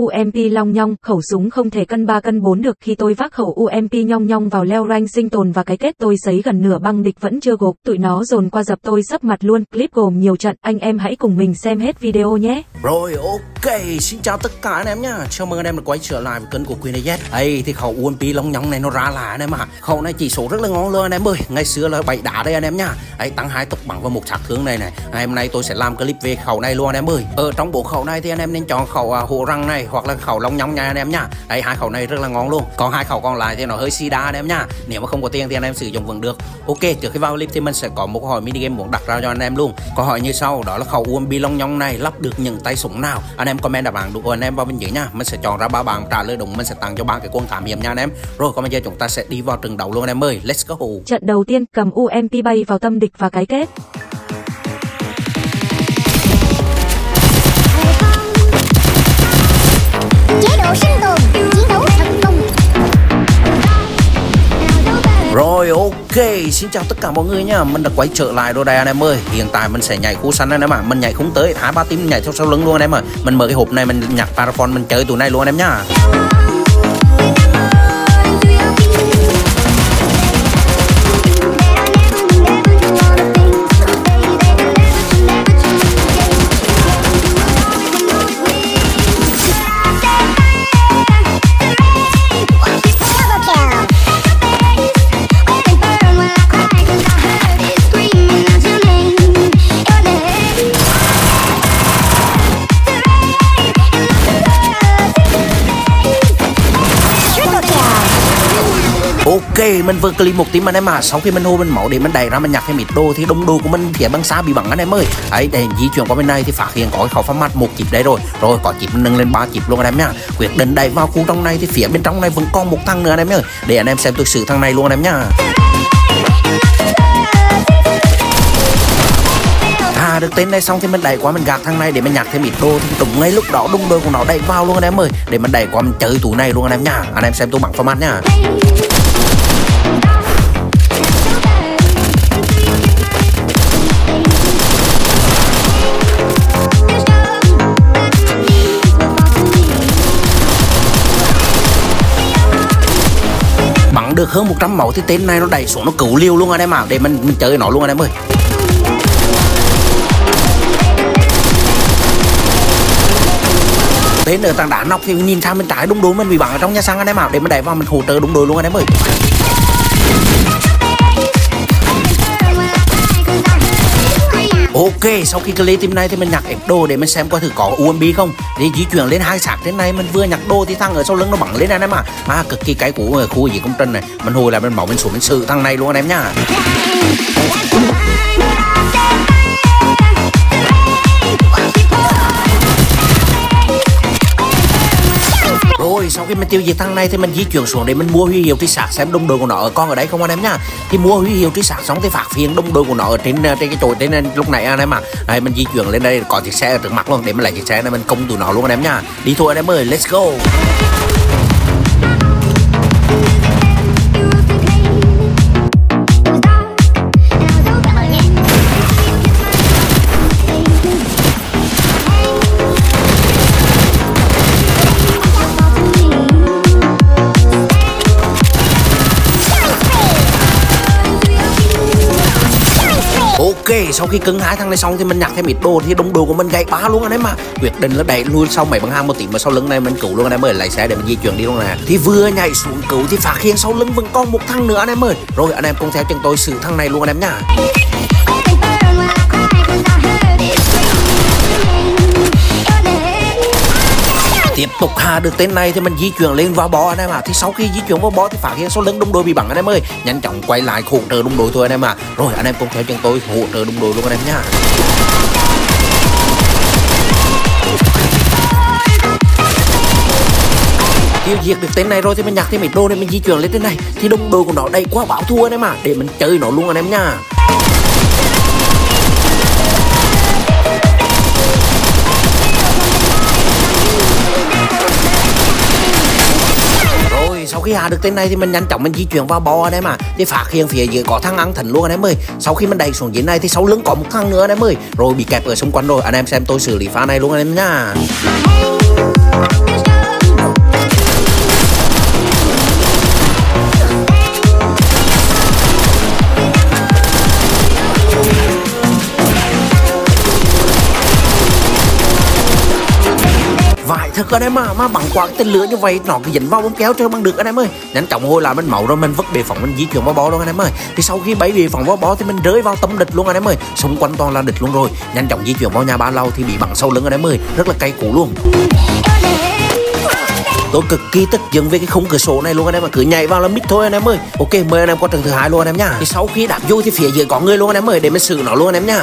UMP long nhong, khẩu súng không thể cân 3 cân 4 được. Khi tôi vác khẩu UMP nhong nhong vào leo rank sinh tồn và cái kết tôi sấy gần nửa băng địch vẫn chưa gục, tụi nó dồn qua dập tôi sấp mặt luôn, clip gồm nhiều trận, anh em hãy cùng mình xem hết video nhé. Rồi ok, xin chào tất cả anh em nhá, chào mừng anh em đã quay trở lại với kênh của Queen Z. Đây thì khẩu UMP long nhong này nó ra là anh em ạ, khẩu này chỉ số rất là ngon luôn anh em ơi, ngày xưa là bảy đá đây anh em nhá, ấy tăng hai tốc bằng và một sát thương này này, ngày hôm nay tôi sẽ làm clip về khẩu này luôn anh em ơi. Ở trong bộ khẩu này thì anh em nên chọn khẩu à, uh, hộ răng này hoặc là khẩu long nhóng nha anh em nhá đây hai khẩu này rất là ngon luôn. Còn hai khẩu còn lại thì nó hơi sida anh em nhá nếu mà không có tiền thì anh em sử dụng vẫn được. Ok, trước khi vào clip thì mình sẽ có một câu hỏi mini game muốn đặt ra cho anh em luôn. Câu hỏi như sau, đó là khẩu UMP long nhóng này lắp được những tay súng nào? Anh em comment đáp án đúng của anh em vào bên dưới nha. Mình sẽ chọn ra ba bạn, trả lời đúng, mình sẽ tặng cho ba cái quân thảm hiểm nha anh em. Rồi, còn bây giờ chúng ta sẽ đi vào trận đấu luôn anh em ơi. Let's go. Trận đầu tiên cầm UMP bay vào tâm địch và cái kết. Ok, xin chào tất cả mọi người nha. Mình đã quay trở lại rồi đây anh em ơi. Hiện tại mình sẽ nhảy khu xanh anh em ạ. Mình nhảy không tới, hai ba team nhảy theo sau lưng luôn anh em ạ. Mình mở cái hộp này, mình nhặt paraphone mình chơi tụi này luôn anh em nhá Ok, mình vừa clip một tiếng anh em à. Sau khi mình hô mình máu để mình đẩy ra mình nhặt thêm ít đồ Thì đông đồ của mình phía băng xa bị bắn anh em ơi. Đấy, để di chuyển qua bên này thì phát hiện có cái khẩu phá mặt một chip đấy rồi. Rồi có chip nâng lên ba chip luôn anh em nhá. Quyết định đẩy vào khu trong này thì phía bên trong này vẫn còn một thằng nữa anh em ơi Để anh em xem tôi xử thằng này luôn anh em nhá. À được tên này xong thì mình đẩy qua mình gạt thằng này để mình nhặt thêm ít đồ thì đúng ngay lúc đó đúng đôi của nó đẩy vào luôn anh em ơi. Để mình đẩy qua mình chơi tủ này luôn anh em nhá. Anh em xem tôi bằng phá mặt được hơn 100 máu thì tên này nó đẩy xuống, nó cứu liêu luôn anh em à để mình mình chơi nó luôn anh em ơi. Tên ở tảng đá nóc thì nhìn sang bên trái đúng đối, mình bị bắn ở trong nhà xăng anh em à để mình đẩy vào, mình hỗ trợ đúng đối luôn anh em ơi. Ok, sau khi clip team này thì mình nhặt đồ để mình xem coi thử có UMP không. Để di chuyển lên hai xác trên này mình vừa nhặt đồ thì thằng ở sau lưng nó bắn lên anh em à Mà cực kỳ cái của khu gì công trình này. Mình hồi lại mình bảo mình xuống mình sự thằng này luôn anh em nhá. Sau khi mình tiêu diệt thằng này thì mình di chuyển xuống để mình mua huy hiệu truy sạc xem đồng đội của nó ở con ở đấy không anh em nhá. Thì mua huy hiệu truy sạc xong thì phát hiện đồng đội của nó ở trên ờ, trên cái chỗ, trên ờ, lúc này anh em à Đây mình di chuyển lên đây, có chiếc xe ở trước mặt luôn để mình lấy chiếc xe này mình công tụi nó luôn anh em nhá. Đi thôi anh em ơi, let's go. Sau khi cứng hai thằng này xong thì mình nhặt thêm ít đồ thì đồng đồ của mình gãy ba luôn anh em mà Quyết định là đẩy luôn sau mấy bằng hàng một tí mà sau lưng này mình cứu luôn anh em ơi, lấy xe để mình di chuyển đi luôn nè. Thì vừa nhảy xuống cứu thì phát hiện sau lưng vẫn còn một thằng nữa anh em ơi. Rồi anh em cùng theo chân tôi xử thằng này luôn anh em nha Tiếp tục hạ được tên này thì mình di chuyển lên vào bò anh em à Thì sau khi di chuyển vào bò thì phát hiện sau lưng đồng đội bị bắn anh em ơi. Nhanh chóng quay lại hỗ trợ đồng đội thôi anh em à Rồi anh em cùng theo chân tôi hỗ trợ đồng đội luôn anh em nha tiêu diệt được tên này rồi thì mình nhặt thêm ít đồ để mình di chuyển lên trên này. Thì đồng đội của nó đầy quá bảo thua anh em à để mình chơi nó luôn anh em nha khi hạ được tên này thì mình nhanh chóng mình di chuyển vào bò anh em à để phát hiện phía dưới có thằng ăn thịnh luôn anh em ơi. Sau khi mình đẩy xuống dưới này thì sau lưng có một thằng nữa anh em ơi. Rồi bị kẹp ở xung quanh rồi. Anh em xem tôi xử lý pha này luôn anh em nha. Thật anh em à mà bằng quả tên lửa như vậy nó cứ dính vào bóng kéo chơi bằng được anh em ơi nhanh chóng hồi lại mình mẫu rồi mình vứt bề phòng mình di chuyển vào bó luôn anh em ơi thì sau khi bẫy bề phòng vào bó thì mình rơi vào tâm địch luôn anh em ơi xung quanh toàn là địch luôn rồi nhanh chóng di chuyển vào nhà ba lâu thì bị bằng sau lưng anh em ơi rất là cay cú luôn tôi cực kỳ tức giận về cái khung cửa sổ này luôn anh em mà cứ nhảy vào là mít thôi anh em ơi ok mời anh em qua trận thứ hai luôn anh em nhá thì sau khi đạp vô thì phía dưới có người luôn anh em ơi để mình xử nó luôn anh em nhá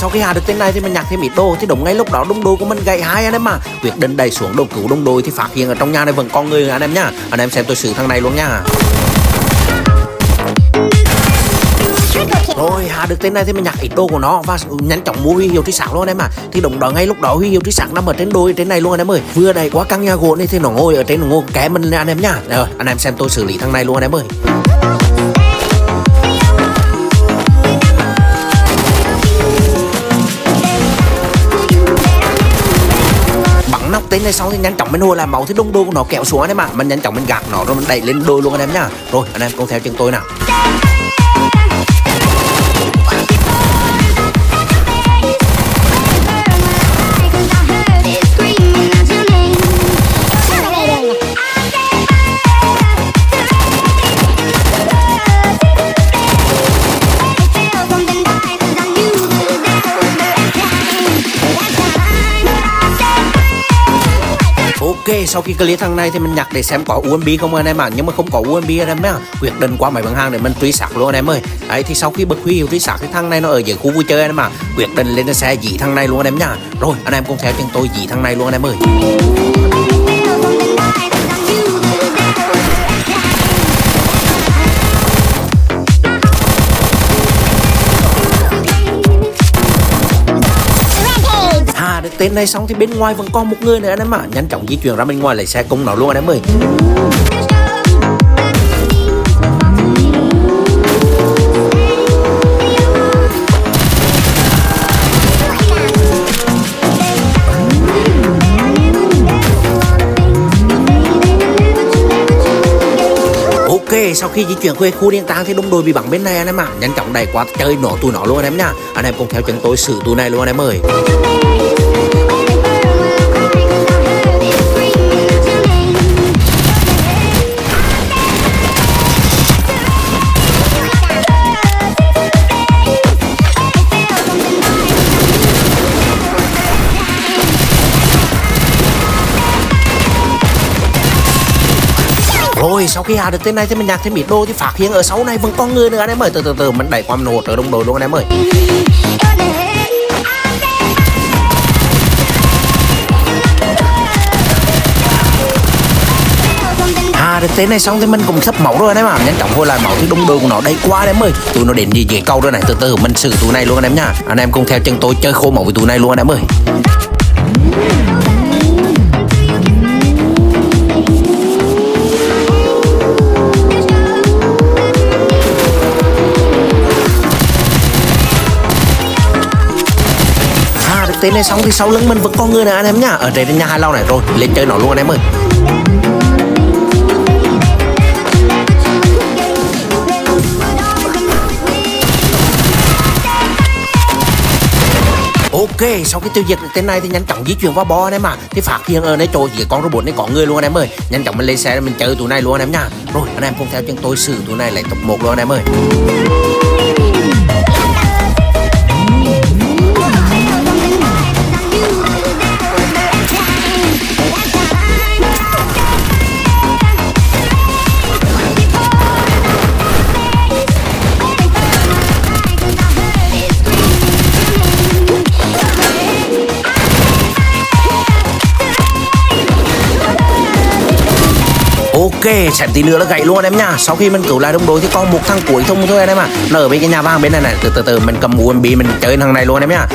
sau khi hạ được tên này thì mình nhặt thêm ít đồ thì đúng ngay lúc đó đông đồ của mình gãy hai anh em mà. Quyết định đẩy xuống đầu cứu đông đội thì phát hiện ở trong nhà này vẫn còn người, anh em nhá. Anh em xem tôi xử thằng này luôn nha. Rồi, hạ được tên này thì mình nhặt ít đồ của nó và nhanh chóng mua huy hiệu trí sáng luôn, anh em à thì đúng đó, ngay lúc đó huy hiệu trí sáng nằm ở trên đôi trên này luôn, anh em ơi. Vừa đẩy qua căn nhà gỗ này thì nó ngồi ở trên nó ngồi kém mình anh em nhá. Rồi, anh em xem tôi xử lý thằng này luôn, anh em ơi. Tính này xong thì nhanh chóng mình hồi làm máu thì đông đô của nó kéo xuống anh em ạ. Mình nhanh chóng mình gạt nó, rồi mình đẩy lên đôi luôn anh em nhá. Rồi, anh em cùng theo chân tôi nào. Sau khi clear thằng này thì mình nhặt để xem có UMB không anh em ạ. À. Nhưng mà không có UMB anh em nhá. Quyết định qua máy bán hàng để mình truy sát luôn anh em ơi. Đấy thì sau khi bật huy hiệu truy sát thì thằng này nó ở dưới khu vui chơi anh em ạ. À. Quyết định lên xe dí thằng này luôn anh em nhá. Rồi, anh em cùng theo chân tôi dí thằng này luôn anh em ơi. Tên này xong thì bên ngoài vẫn còn một người nữa anh em ạ. Nhanh chóng di chuyển ra bên ngoài lấy xe cùng nó luôn anh em ơi. Ok, sau khi di chuyển về khu điện tàng thì đông đội bị bắn bên này anh em ạ. Nhanh chóng đẩy qua chơi nổ tụi nó luôn anh em nhá. Anh em cùng theo chân tôi xử tụi này luôn anh em ơi. Rồi, sau khi hạ được tên này thì mình nhặt thêm ít đồ thì phát hiện ở sau này vẫn còn người nữa anh em ơi. Từ từ từ, mình đẩy qua mình hỗ trợ đồng đội luôn anh em ơi. Được tên này xong thì mình cũng sắp máu rồi anh em ạ. Nhanh chóng hồi lại máu thì đông đồ của nó đây quá anh em ơi. Tụi nó đến gì dễ câu rồi này. Từ từ, mình xử tụi này luôn anh em nha. Anh em cùng theo chân tôi chơi khô máu với tụi này luôn anh em ơi. À tên này xong thì sau lưng mình vẫn còn người nữa anh em nhá. Ở trên nhà hai lâu này rồi lên chơi nó luôn anh em ơi. Ok, sau khi tiêu diệt được tên này thì nhanh chóng di chuyển vào bo anh em à Thì phát hiện ở đây chỗ chỉ con robot này có người luôn anh em ơi. Nhanh chóng mình lên xe mình chơi tụi này luôn anh em nha Rồi anh em cùng theo chân tôi xử tụi này lại tập 1 luôn anh em ơi. Ok, xem tí nữa là gãy luôn em nha. Sau khi mình cứu lại đồng đội thì còn một thằng cuối thông thôi anh em ạ. À. Nó ở bên cái nhà vàng bên này này. Từ từ từ mình cầm UMP mình chơi thằng này luôn em nhá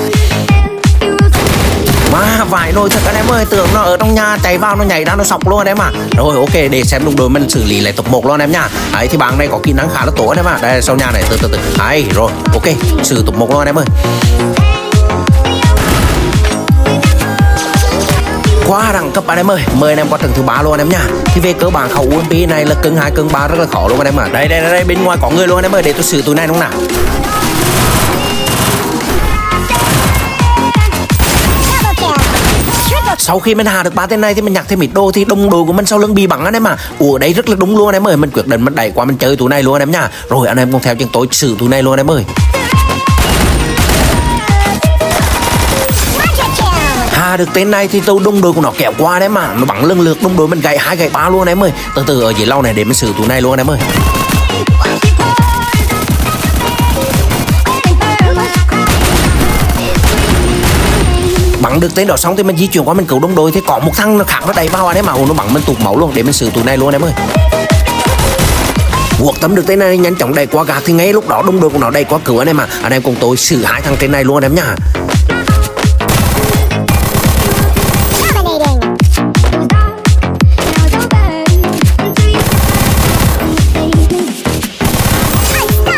Má vải nồi thật anh em ơi. Tưởng nó ở trong nhà chạy vào nó nhảy ra nó sọc luôn anh em ạ. À. Rồi ok để xem đồng đội mình xử lý lại tập 1 luôn anh em nha. Đấy thì bạn này có kỹ năng khá là tốt anh em ạ. À. Đây sau nhà này từ từ từ. Đấy rồi ok xử tập 1 luôn anh em ơi. Quá đẳng cấp anh em ơi mời anh em qua trận thứ ba luôn anh em nha thì về cơ bản khẩu UMP này là cưng hai cưng ba rất là khó luôn anh em ạ à. đây đây đây bên ngoài có người luôn anh em ơi để tôi xử tụi này đúng không nào sau khi mình hạ được ba tên này thì mình nhặt thêm ít đồ thì đồng đội của mình sau lưng bị bắn anh em mà ủa đây rất là đúng luôn anh em ơi mình quyết định mình đẩy qua mình chơi tụi này luôn anh em nha rồi anh em cùng theo chân tôi xử tụi này luôn anh em ơi À, được tên này thì tôi đông đội của nó kéo qua đấy mà. Nó bắn lần lượt đông đội mình gãy hai gãy ba luôn em ơi. Từ từ, ở dưới lâu này để mình xử tụi này luôn em ơi. Bắn được tên đó xong thì mình di chuyển qua mình cứu đông đội thì có một thằng nó khác nó đầy bao anh em mà nó bắn mình tụt máu luôn. Để mình xử tụi này luôn em ơi. Buộc tấm được tên này nhanh chóng đẩy qua gạt thì ngay lúc đó đông đội của nó đẩy qua cứu anh em mà anh em cùng tôi xử hai thằng tên này luôn em nhá.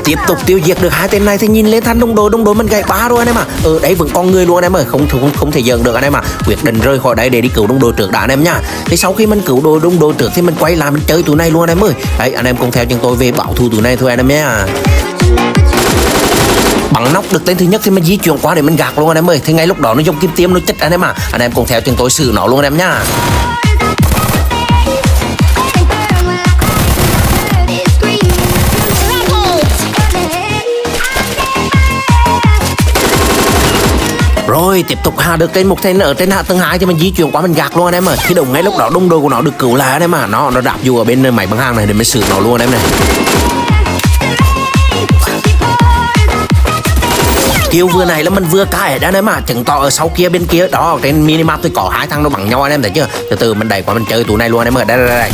Tiếp tục tiêu diệt được hai tên này thì nhìn lên thanh đồng đội đồng đội mình gãy ba rồi anh em à ở đây đấy vẫn còn người luôn anh em ơi không không không thể dừng được anh em à quyết định rơi khỏi đây để đi cứu đồng đội trước đã anh em nha thì sau khi mình cứu đội đồng đội trước thì mình quay lại mình chơi tụi này luôn anh em ơi đấy anh em cùng theo chân tôi về bảo thủ tụi này thôi anh em nha bắn nóc được tên thứ nhất thì mình di chuyển qua để mình gạt luôn anh em ơi thì ngay lúc đó nó dùng kim tiêm nó chết anh em à anh em cùng theo chân tôi xử nó luôn anh em nha rồi, tiếp tục hạ được cái một tên ở trên hạ tầng hai cho mình di chuyển qua mình gạt luôn anh em ơi. Thì đồng ngay lúc đó đông đồ của nó được cứu lại anh em à nó nó đạp dù ở bên máy băng hàng này để mình xử nó luôn anh em này. Kêu vừa này là mình vừa cài đã em mà chứng tỏ ở sau kia bên kia, đó trên minimap tôi có hai thằng nó bằng nhau anh em thấy chưa? Từ từ, mình đẩy qua mình chơi tụi này luôn anh em ơi. Đây đây đây.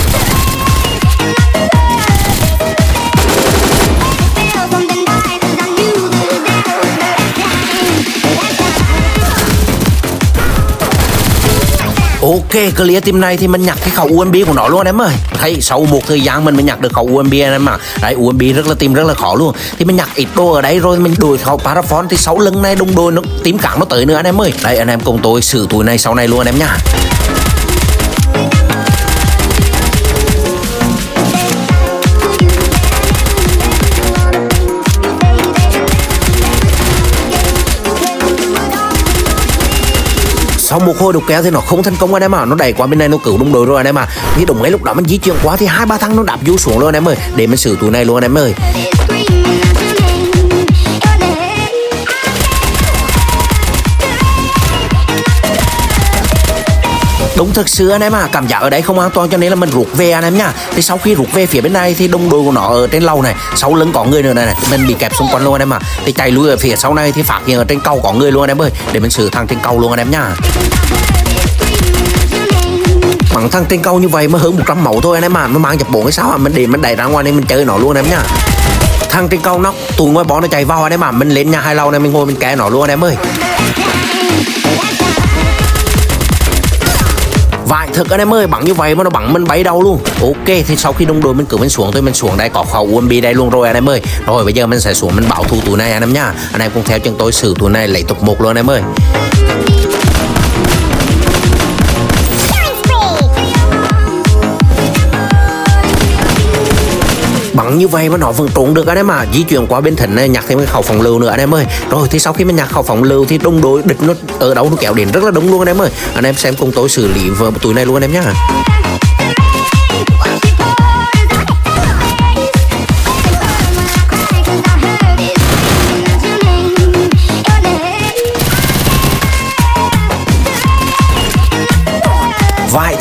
Ok, clear team này thì mình nhặt cái khẩu UMB của nó luôn em ơi. Thấy, sau một thời gian mình mới nhặt được khẩu UMP em mà Đấy UMB rất là tìm rất là khó luôn. Thì mình nhặt ít đồ ở đây rồi, mình đuổi khẩu paraphone Thì sáu lưng này đông đôi nó tím cảng nó tới nữa anh em ơi. Đây, anh em cùng tôi xử tụi này sau này luôn anh em nhá sau một hồi đục kéo thì nó không thành công anh em à nó đẩy qua bên này nó cứu đúng đội rồi anh em à thì đúng ấy lúc đó mình di chuyển quá thì hai, ba thằng nó đạp vô xuống luôn anh em ơi. Để mình xử tụi này luôn anh em ơi. Đúng thật sự anh em à cảm giác ở đây không an toàn cho nên là mình rút về anh em nha. Thì sau khi rút về phía bên này thì đông đội của nó ở trên lầu này sau lưng có người nữa này, này. mình bị kẹp xung quanh luôn anh em à thì chạy lui ở phía sau này thì phát hiện ở trên cầu có người luôn anh em ơi. Để mình xử thằng trên cầu luôn anh em nha. Bằng thằng trên cầu như vậy mới hơn 100 mẫu thôi anh em à nó mang nhập bốn cái sáu à mình để mình đẩy ra ngoài nên mình chơi nó luôn anh em nha. Thằng trên cầu nóc tụi ngoài bó nó chạy vào anh em à mình lên nhà hai lâu này mình ngồi mình kẻ nó luôn anh em ơi. Vãi thực anh em ơi, bắn như vậy mà nó bắn mình bay đâu luôn. Ok, thì sau khi đồng đội mình cử mình xuống tôi mình xuống đây có khẩu UMP đây luôn rồi anh em ơi. Rồi bây giờ mình sẽ xuống mình bảo thủ tụi này anh em nhá. Anh em cùng theo chân tôi xử tụi này, lấy tục một luôn anh em ơi. Bắn như vậy mà nó vẫn trốn được anh em à di chuyển qua bên thịnh này, nhặt thêm cái khẩu phòng lưu nữa anh em ơi. Rồi thì sau khi mình nhặt khẩu phòng lưu thì đông đội địch nó ở đâu nó kéo đến rất là đúng luôn anh em ơi. Anh em xem cùng tôi xử lý vào tụi này luôn anh em nhá.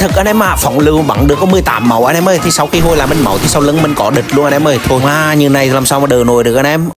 Thật anh em à phóng lưu bắn được có 18 màu anh em ơi. Thì sau khi hồi làm mình máu thì sau lưng mình có địch luôn anh em ơi. Thôi mà, như này làm sao mà đỡ nổi được anh em?